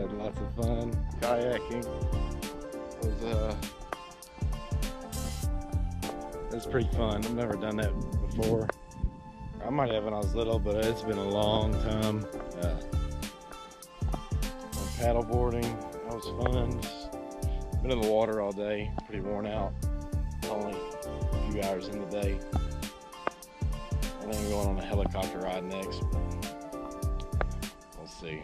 Had lots of fun. Kayaking was uh it was pretty fun. I've never done that before. I might have when I was little, but it's been a long time. Uh, paddle boarding, that was fun. Just been in the water all day, pretty worn out. Only a few hours in the day. I think I'm going on a helicopter ride next. We'll see.